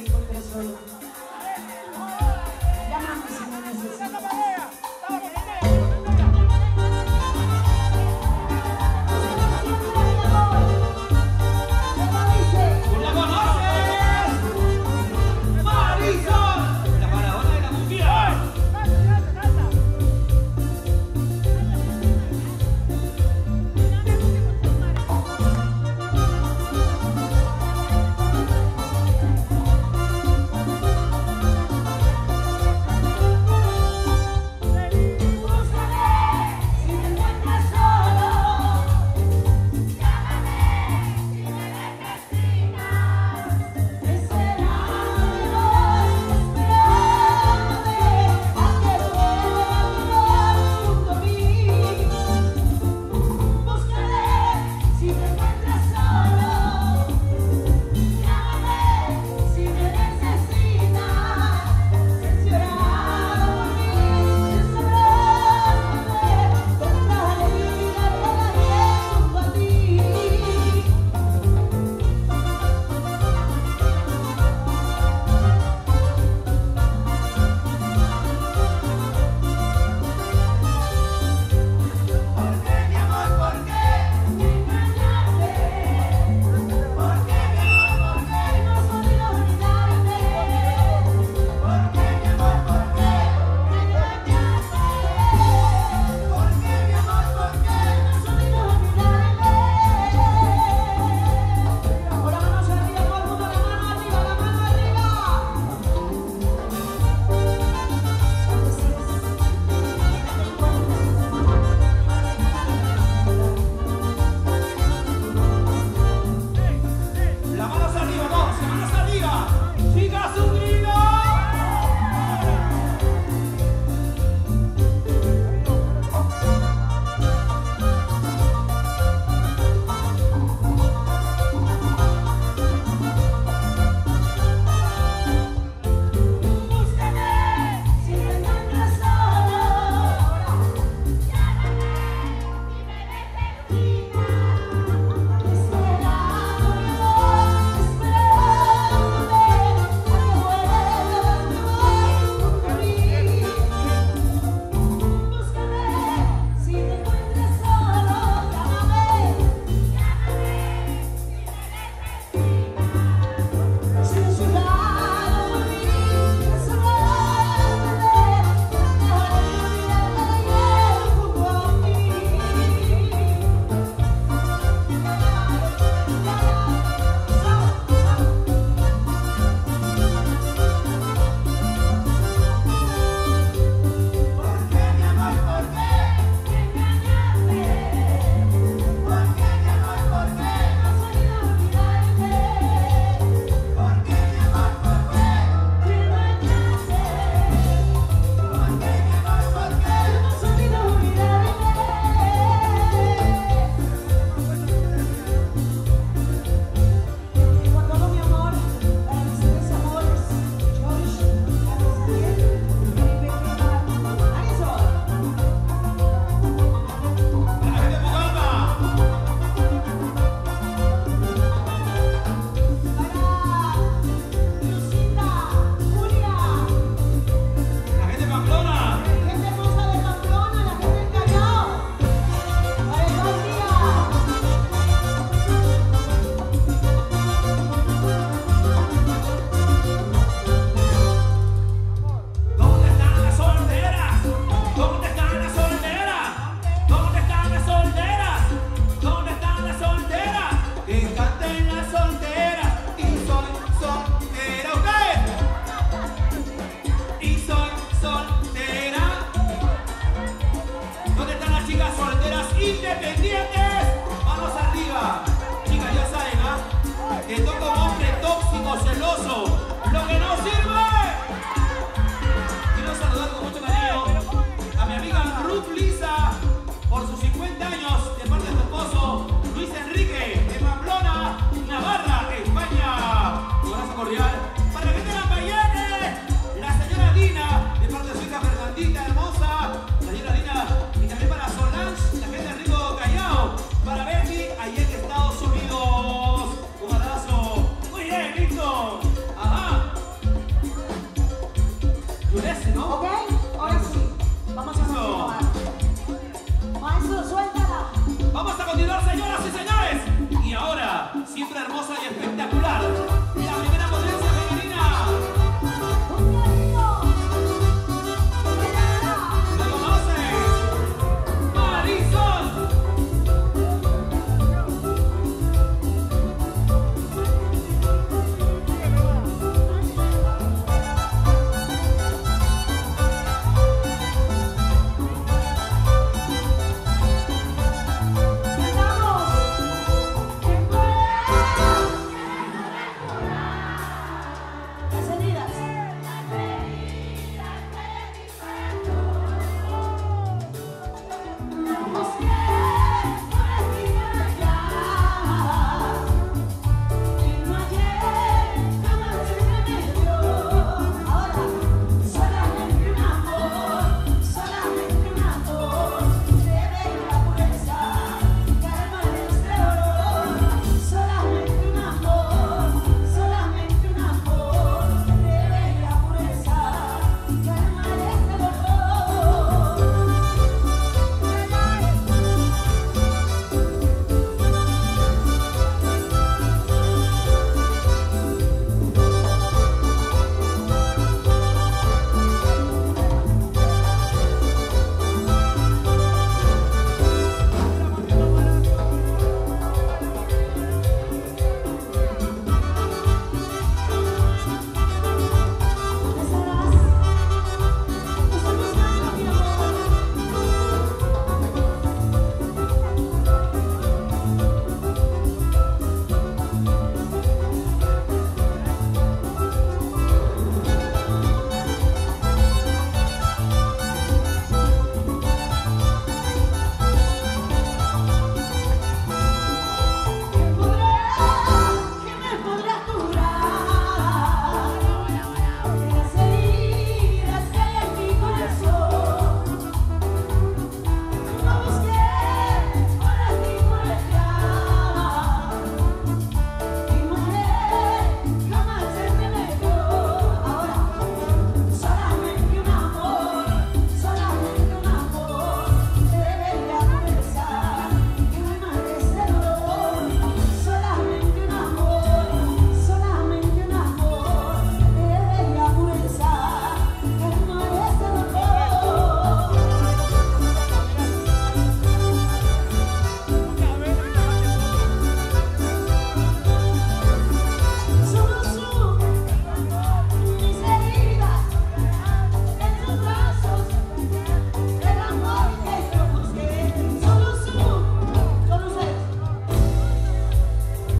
Thankful Festival Independiente.